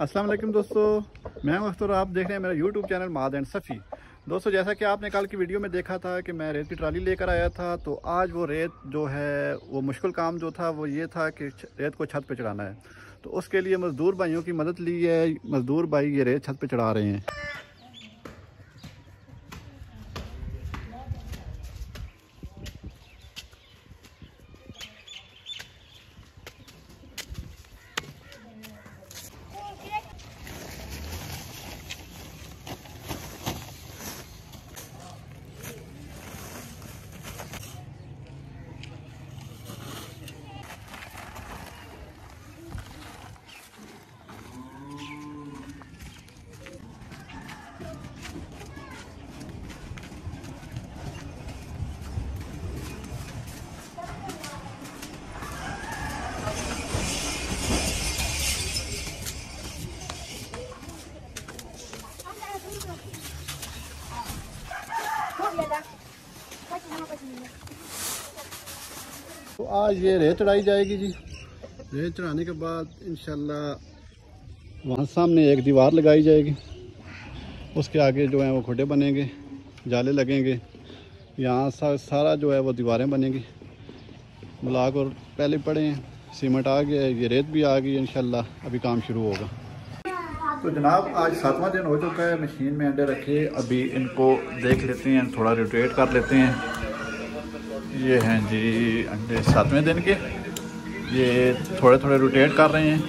अस्सलाम वालेकुम दोस्तों। मैं हूँ अख्तर, आप देख रहे हैं मेरा YouTube channel Maad and Safi. दोस्तों, जैसा कि आपने कल की वीडियो में देखा था कि मैं रेत की ट्राली लेकर आया था तो आज वो रेत जो है, वो मुश्किल काम जो था, वो ये था कि रेत को छत पर चढ़ाना है। तो उसके लिए मज़दूर भाइयों की मदद ली है, मज़दूर भाई ये रेत छत पर चढ़ा रहे हैं। तो आज ये रेत चढ़ाई जाएगी जी। रेत चढ़ाने के बाद इन वहाँ सामने एक दीवार लगाई जाएगी। उसके आगे जो है वो खुडे बनेंगे जाले लगेंगे। यहाँ सा, सारा जो है वो दीवारें बनेंगी। ब्लाक और पहले पड़े हैं सीमेंट आ गया ये रेत भी आ गई इन अभी काम शुरू होगा। तो जनाब आज सातवां दिन हो चुका है मशीन में अंडे रखे अभी इनको देख लेते हैं थोड़ा रोटेट कर लेते हैं। ये हैं जी, अंडे सातवें दिन के। ये थोड़े थोड़े रोटेट कर रहे हैं।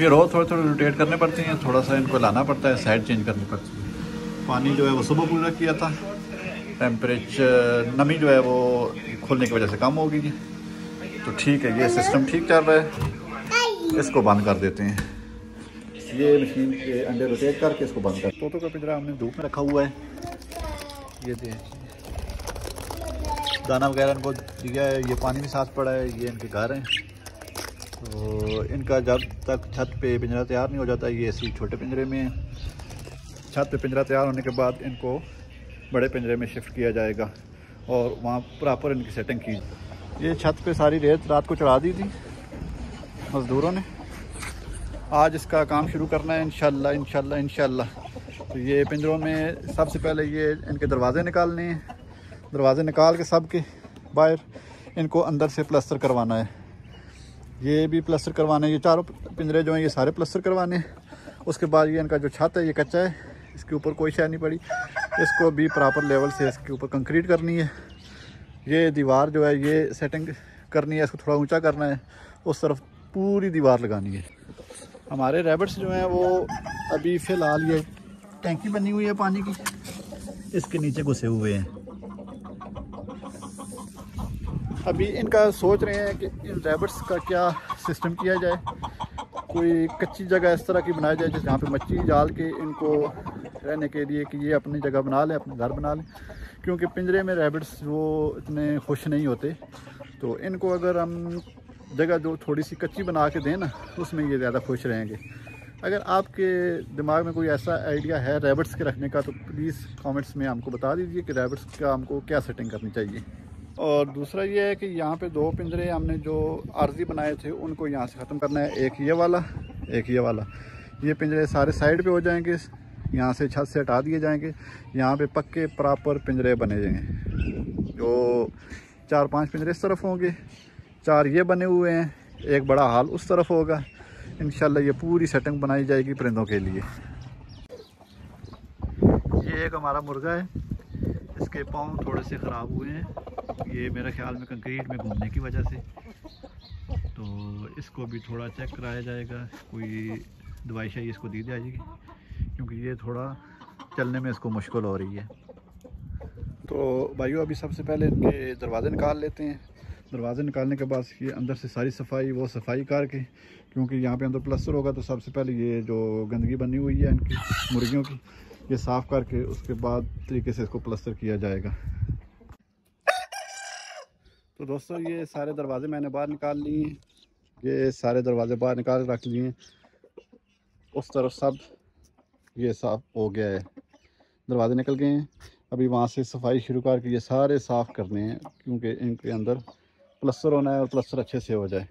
ये रोज़ थोड़े थोड़े रोटेट करने पड़ते हैं थोड़ा सा इनको लाना पड़ता है साइड चेंज करनी पड़ती है। पानी जो है वो सुबह पूरा किया था। टेम्परेचर नमी जो है वो खोलने की वजह से कम हो गई है। तो ठीक है, ये सिस्टम ठीक चल रहा है। इसको बंद कर देते हैं। ये मशीन के अंडे रोटेट करके इसको बंद कर तोतों का पिंजरा हमने धूप में रखा हुआ है। ये देखिए दाना वगैरह इनको दिया है, ये पानी भी साथ पड़ा है, ये इनके घर हैं। तो इनका जब तक छत पे पिंजरा तैयार नहीं हो जाता, ये ऐसी छोटे पिंजरे में छत पे पिंजरा तैयार होने के बाद इनको बड़े पिंजरे में शिफ्ट किया जाएगा और वहाँ प्रॉपर इनकी सेटिंग की। ये छत पे सारी रेत रात को चढ़ा दी थी, मज़दूरों ने। आज इसका काम शुरू करना है इनशाला इनशाला इनशाला तो ये पिंजरों में सबसे पहले ये इनके दरवाज़े निकालने हैं। दरवाज़े निकाल के सब के बाहर इनको अंदर से प्लस्तर करवाना है। ये भी प्लस्तर करवाना है ये चारों पिंजरे जो हैं, ये सारे प्लस्तर करवाने हैं। उसके बाद ये इनका जो छत है, ये कच्चा है। इसके ऊपर कोई शाय नहीं पड़ी। इसको भी प्रॉपर लेवल से इसके ऊपर कंक्रीट करनी है। ये दीवार जो है, ये सेटिंग करनी है, इसको थोड़ा ऊँचा करना है। उस तरफ़ पूरी दीवार लगानी है। हमारे रेबट्स जो हैं, वो अभी फ़िलहाल ये टैंकी बनी हुई है पानी की। इसके नीचे घुसे हुए हैं। अभी इनका सोच रहे हैं कि इन रैबट्स का क्या सिस्टम किया जाए। कोई कच्ची जगह इस तरह की बनाई जाए जहाँ पे मच्छी डाल के इनको रहने के लिए कि ये अपनी जगह बना लें, अपने घर बना लें। क्योंकि पिंजरे में रैबिट्स वो इतने खुश नहीं होते। तो इनको अगर हम जगह जो थोड़ी सी कच्ची बना के दें ना, उसमें ये ज़्यादा खुश रहेंगे। अगर आपके दिमाग में कोई ऐसा आइडिया है रैबिट्स के रखने का तो प्लीज़ कमेंट्स में हमको बता दीजिए कि रैबिट्स का हमको क्या सेटिंग करनी चाहिए। और दूसरा ये है कि यहाँ पे दो पिंजरे हमने जो आर्जी बनाए थे, उनको यहाँ से ख़त्म करना है। एक ये वाला, एक ये वाला। ये पिंजरे सारे साइड पे हो जाएँगे। यहाँ से छत से हटा दिए जाएँगे। यहाँ पे पक्के, प्रॉपर पिंजरे बने जाएँगे जो चार पाँच पिंजरे इस तरफ़ होंगे। चार ये बने हुए हैं। एक बड़ा हाल उस तरफ़ होगा। इन ये पूरी सेटिंग बनाई जाएगी परिंदों के लिए। ये एक हमारा मुर्गा है। इसके पाँव थोड़े से ख़राब हुए हैं। ये मेरे ख्याल में कंक्रीट में घूमने की वजह से। तो इसको भी थोड़ा चेक कराया जाएगा, कोई दवाई शाई इसको दी जाएगी, क्योंकि ये थोड़ा चलने में इसको मुश्किल हो रही है। तो भाइयों, अभी सबसे पहले इनके दरवाज़े निकाल लेते हैं। दरवाज़े निकालने के बाद ये अंदर से सारी सफ़ाई, वो सफ़ाई करके, क्योंकि यहाँ पे अंदर प्लस्तर होगा तो सबसे पहले ये जो गंदगी बनी हुई है इनकी, मुर्गियों की, ये साफ़ करके उसके बाद तरीके से इसको प्लस्तर किया जाएगा। तो दोस्तों, ये सारे दरवाजे मैंने बाहर निकाल लिए ये सारे दरवाजे बाहर निकाल रख लिए उस तरफ़ सब, ये साफ़ हो गया है। दरवाजे निकल गए हैं। अभी वहाँ से सफ़ाई शुरू करके ये सारे साफ़ करने हैं, क्योंकि इनके अंदर प्लस्तर होना है और प्लस्तर अच्छे से हो जाए।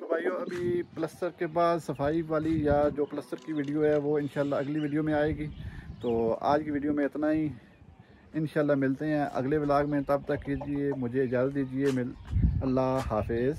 तो वीडियो अभी प्लस्तर के बाद सफ़ाई वाली या जो प्लस्तर की वीडियो है, वो इंशाल्लाह अगली वीडियो में आएगी। तो आज की वीडियो में इतना ही। इंशाल्लाह मिलते हैं अगले ब्लाग में, तब तक कीजिए मुझे इजाज़त दीजिए, मिल अल्लाह हाफिज़।